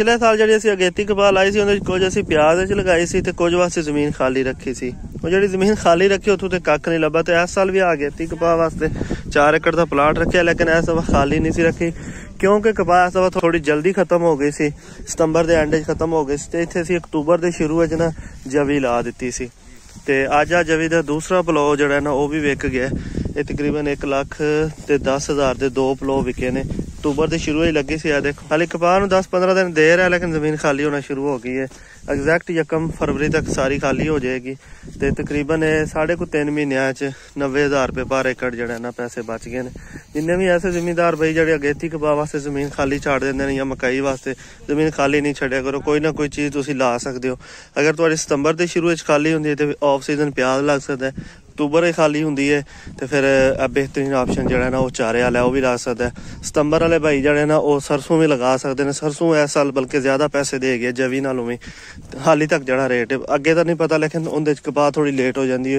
ਪਿਛਲੇ ਸਾਲ ਜਿਹੜੀ ਅਸੀਂ ਅਗੇਤੀ ਕਪਾਹ ਲਾਈ ਸੀ, ਉਹਦੇ ਵਿੱਚ ਕੁਝ ਅਸੀਂ ਪਿਆਜ਼ ਵਿੱਚ ਲਗਾਈ ਸੀ ਤੇ ਕੁਝ ਵਾਸਤੇ ਜ਼ਮੀਨ ਖਾਲੀ ਰੱਖੀ ਸੀ। ਉਹ ਜਿਹੜੀ ਜ਼ਮੀਨ ਖਾਲੀ ਰੱਖੀ, ਉੱਥੋਂ ਤੇ ਕੱਖ ਨਹੀਂ ਲੱਭਾ ਤੇ ਇਸ ਸਾਲ ਵੀ ਆ ਅਗੇਤੀ ਕਪਾਹ ਵਾਸਤੇ 4 ਏਕੜ ਦਾ ਪਲਾਟ ਰੱਖਿਆ, ਲੇਕਿਨ ਇਸ ਵਾਰ ਖਾਲੀ ਨਹੀਂ ਸੀ ਰੱਖੀ, ਕਿਉਂਕਿ ਕਪਾਹ ਇਸ ਵਾਰ ਥੋੜੀ ਜਲਦੀ ਖਤਮ ਹੋ ਗਈ ਸੀ, ਸਤੰਬਰ ਦੇ ਐਂਡ 'ਚ ਖਤਮ ਹੋ ਗਈ ਸੀ ਤੇ ਇੱਥੇ ਅਸੀਂ ਅਕਤੂਬਰ ਦੇ ਸ਼ੁਰੂ ਵਿੱਚ ਨਾ ਜਵੀ ਲਾ ਦਿੱਤੀ ਸੀ। ਤੇ ਅੱਜ ਆ ਜਵੀ ਦਾ ਦੂਸਰਾ ਪਲੋ ਜਿਹੜਾ ਨਾ, ਉਹ ਵੀ ਵਿਕ ਗਿਆ। ਇਹ ਤਕਰੀਬਨ 1 ਲੱਖ ਤੇ 10000 ਦੇ ਦੋ ਪਲੋ ਵਿਕੇ ਨੇ। ਅਕਤੂਬਰ ਦੇ ਸ਼ੁਰੂ ਹੀ ਲੱਗੀ ਸੀ ਆ ਦੇਖੋ। ਹਾਲੇ ਕਪਾਹ ਨੂੰ 10-15 ਦਿਨ ਦੇਰ ਹੈ, ਲੇਕਿਨ ਜ਼ਮੀਨ ਖਾਲੀ ਹੋਣਾ ਸ਼ੁਰੂ ਹੋ ਗਈ ਹੈ। ਐਗਜ਼ੈਕਟ ਯਕਮ ਫਰਵਰੀ ਤੱਕ ਸਾਰੀ ਖਾਲੀ ਹੋ ਜਾਏਗੀ। ਤੇ ਤਕਰੀਬਨ ਇਹ ਸਾਢੇ ਕੁ 3 ਮਹੀਨਿਆਂ ਚ 90000 ਰੁਪਏ ਪਰ ਏਕੜ ਜਿਹੜਾ ਨਾ ਪੈਸੇ ਬਚ ਗਏ ਨੇ। ਜਿੰਨੇ ਵੀ ਐਸੇ ਜ਼ਿਮੀਂਦਾਰ ਬਈ ਜਿਹੜੇ ਅਗੇਤੀ ਕਪਾਹ ਵਾਸਤੇ ਜ਼ਮੀਨ ਖਾਲੀ ਛੱਡ ਦਿੰਦੇ ਨੇ ਜਾਂ ਮਕਾਈ ਵਾਸਤੇ ਜ਼ਮੀਨ ਖਾਲੀ ਨਹੀਂ ਛੱਡਿਆ ਕਰੋ, ਕੋਈ ਨਾ ਕੋਈ ਚੀਜ਼ ਤੁਸੀਂ ਲਾ ਸਕਦੇ ਹੋ। ਅਗਰ ਤੁਹਾਡੀ ਸਤੰਬਰ ਦੇ ਸ਼ੁਰੂ ਵਿੱਚ ਖਾਲੀ ਹੁੰਦੀ ਹੈ ਤੇ ਆਫ ਸੀਜ਼ਨ ਪਿਆਜ਼ ਲੱਗ ਸਕਦਾ ਅਕਤੂਬਰ ਹੀ ਖਾਲੀ ਹੁੰਦੀ ਹੈ ਤੇ ਫਿਰ ਇਹ ਬਿਹਤਰੀਨ ਆਪਸ਼ਨ ਜਿਹੜਾ ਨਾ ਉਹ ਚਾਰੇ ਵਾਲਾ, ਉਹ ਵੀ ਲਾ ਸਕਦਾ ਹੈ। ਸਤੰਬਰ ਵਾਲੇ ਭਾਈ ਜਿਹੜੇ ਨਾ, ਉਹ ਸਰਸੋਂ ਵੀ ਲਗਾ ਸਕਦੇ ਨੇ। ਸਰਸੋਂ ਇਸ ਸਾਲ ਬਲਕਿ ਜ਼ਿਆਦਾ ਪੈਸੇ ਦੇ ਗਏ ਜਵੀ ਨਾਲੋਂ ਵੀ। ਹਾਲੀ ਤੱਕ ਜਿਹੜਾ ਰੇਟ ਅੱਗੇ ਤਾਂ ਨਹੀਂ ਪਤਾ, ਲੇਕਿਨ ਉਹਦੇ ਚ ਕਪਾਹ ਥੋੜੀ ਲੇਟ ਹੋ ਜਾਂਦੀ ਹੈ